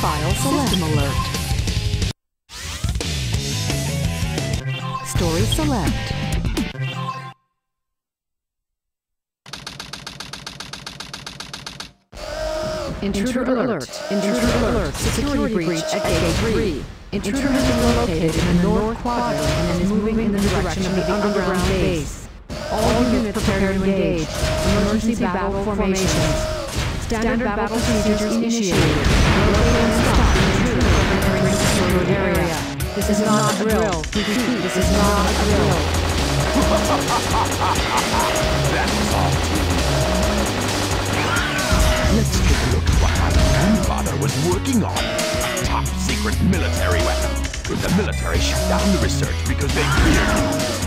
File select. System alert. Story select. Intruder, alert. Intruder, alert. Security, Security breach at gate 3. Intruder is located in the north quadrant and is moving in the direction of the underground base. All units prepare to engage. Emergency battle formations. Standard battle procedures initiated. Locate and stop intruder from entering secured area. This is not a drill. Repeat, this is not a drill. That's all. Let's take a look at what my grandfather was working on. A top secret military weapon. The military shut down the research because they feared you.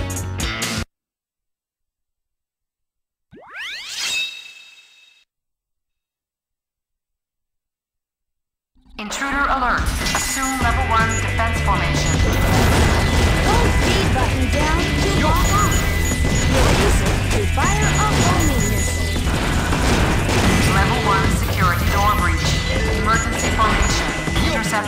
Intruder alert. Assume level 1 defense formation. Hold B button down to lock on. Release it to fire a homing missile. Level 1 security door breach. Emergency formation. Intercept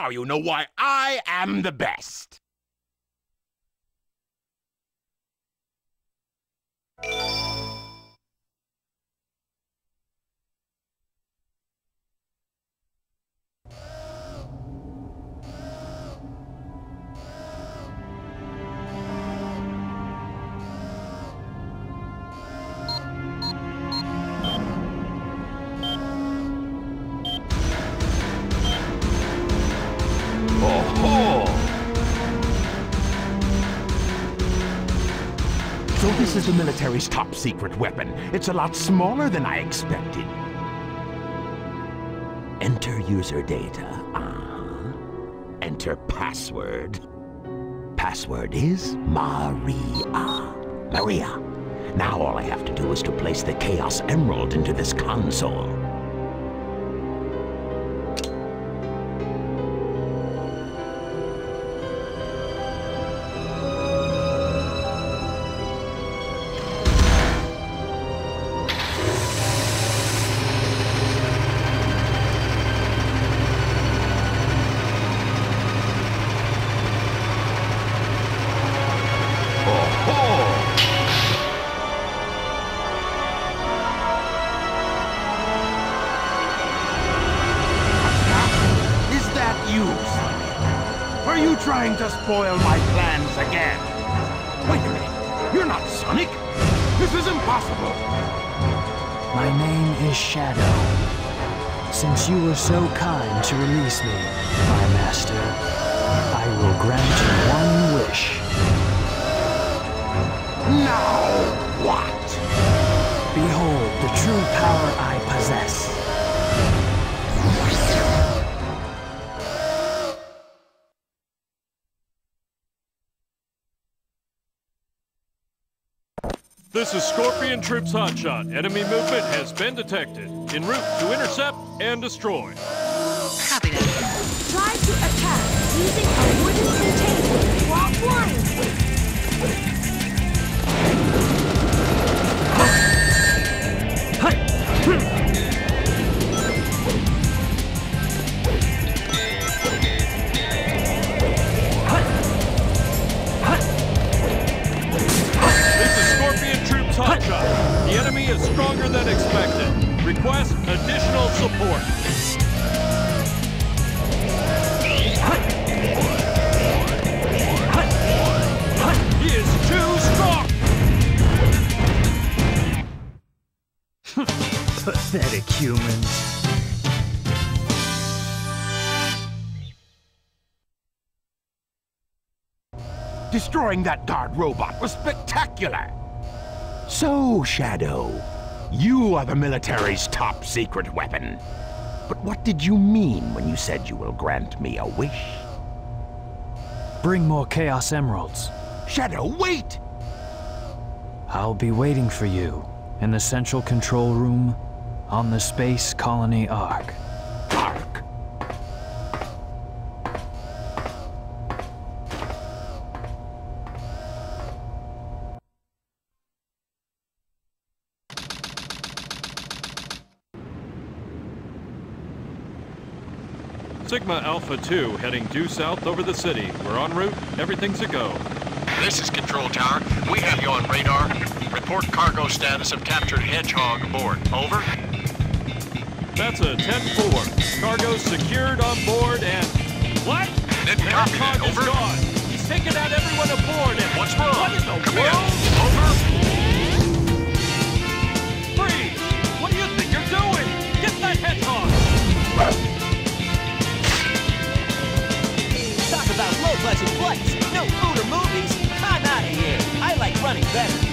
Now you know why I am the best. This is the military's top secret weapon. It's a lot smaller than I expected. Enter user data. Uh-huh. Enter password. password is Maria. Maria. Now all I have to do is to place the Chaos Emerald into this console. Spoil my plans again? Wait a minute. You're not Sonic. This is impossible. My name is Shadow. Since you were so kind to release me, my master, I will grant you one wish. Now what? Behold the true power I possess. This is Scorpion Troops Hotshot. Enemy movement has been detected. En route to intercept and destroy. That. Try to attack using a Pathetic humans. Destroying that guard robot was spectacular. So, Shadow, you are the military's top secret weapon. But what did you mean when you said you will grant me a wish? Bring more Chaos Emeralds. Shadow, wait! I'll be waiting for you in the central control room on the Space Colony Ark. Ark. Sigma Alpha 2 heading due south over the city. We're en route. Everything's a go. This is Control Tower. We have you on radar. Report cargo status of captured Hedgehog aboard. Over. That's a 10-4. Cargo secured on board and... What? Didn't The copy that. Hedgehog is Over. gone. He's taken out everyone aboard and... What's wrong? What in the Come world? in. Over. Freeze! What do you think you're doing? Get that hedgehog! Talk about low-budget flights. No food Like better.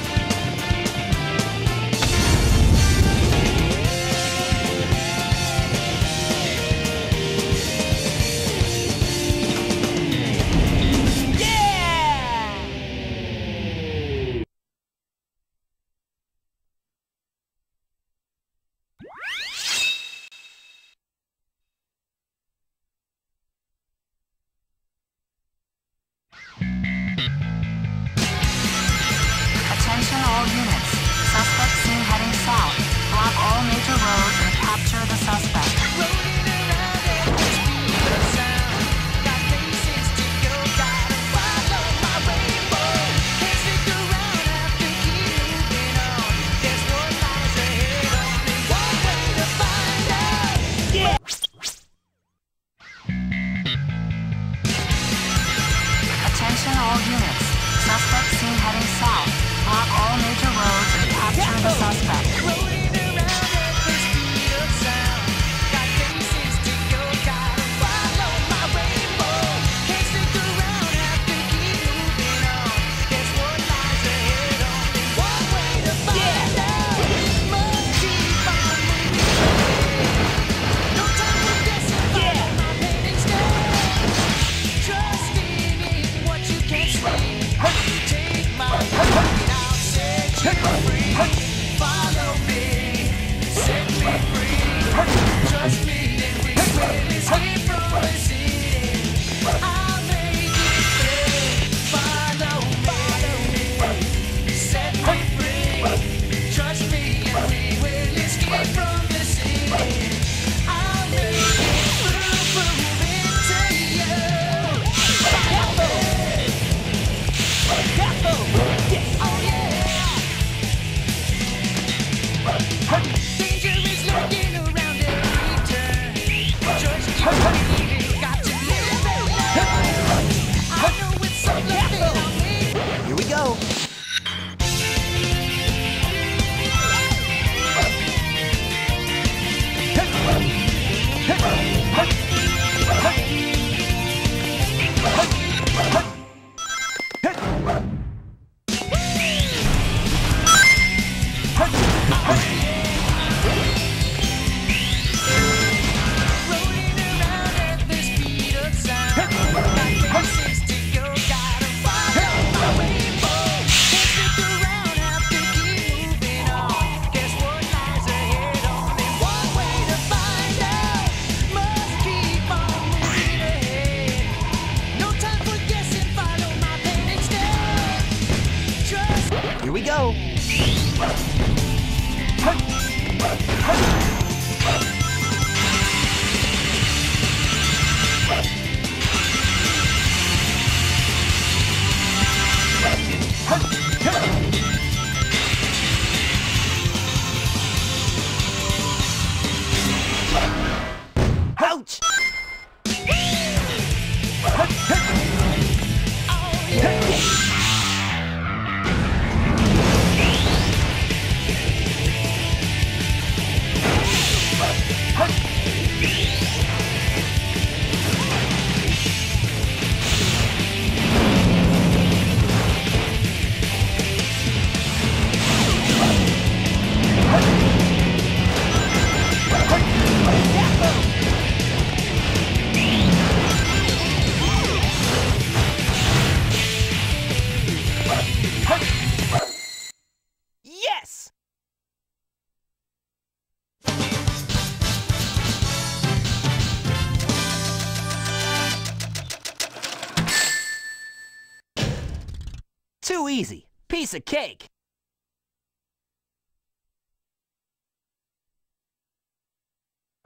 easy. Piece of cake.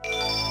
you